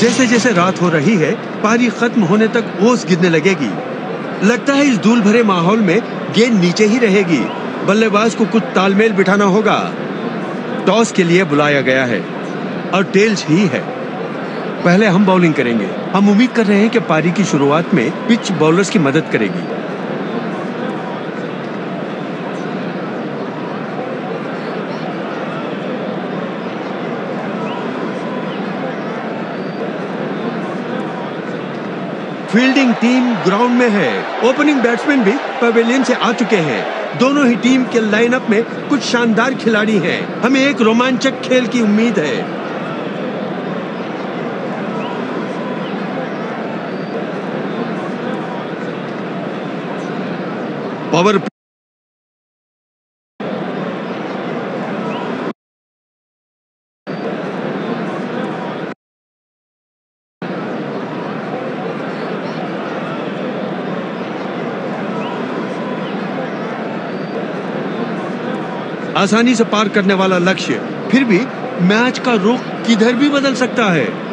जैसे जैसे रात हो रही है, पारी खत्म होने तक ओस गिरने लगेगी। लगता है इस धूल भरे माहौल में गेंद नीचे ही रहेगी। बल्लेबाज को कुछ तालमेल बिठाना होगा। टॉस के लिए बुलाया गया है, और टेल्स ही है। पहले हम बॉलिंग करेंगे। हम उम्मीद कर रहे हैं कि पारी की शुरुआत में पिच बॉलर्स की मदद करेगी। फील्डिंग टीम ग्राउंड में है। ओपनिंग बैट्समैन भी पवेलियन से आ चुके हैं। दोनों ही टीम के लाइनअप में कुछ शानदार खिलाड़ी हैं। हमें एक रोमांचक खेल की उम्मीद है। पावर आसानी से पार करने वाला लक्ष्य, फिर भी मैच का रुख किधर भी बदल सकता है।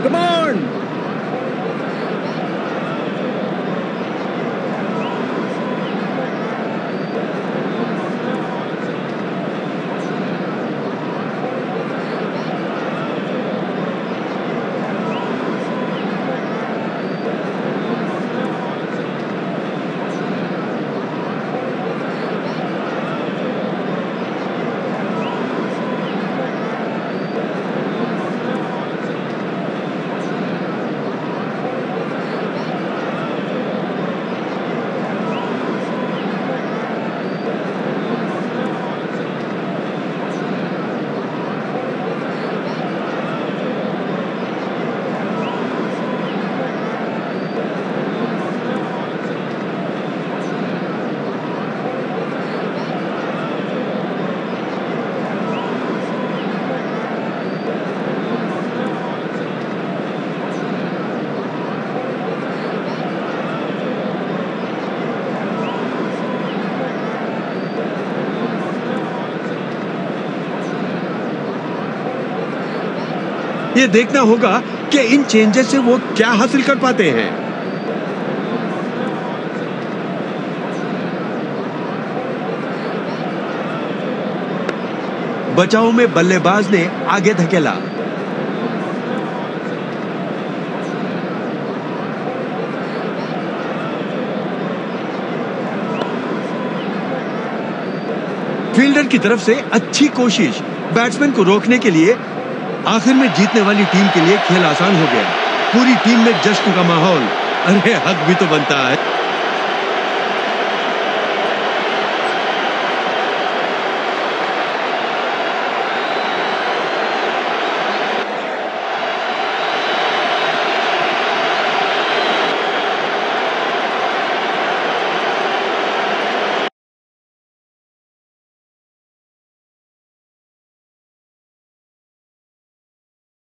Come on! ये देखना होगा कि इन चेंजेस से वो क्या हासिल कर पाते हैं। बचाव में बल्लेबाज ने आगे धकेला। फील्डर की तरफ़ से अच्छी कोशिश बैट्समैन को रोकने के लिए आखिर में जीतने वाली टीम के लिए खेल आसान हो गया। पूरी टीम में जश्न का माहौल। अरे, हक भी तो बनता है।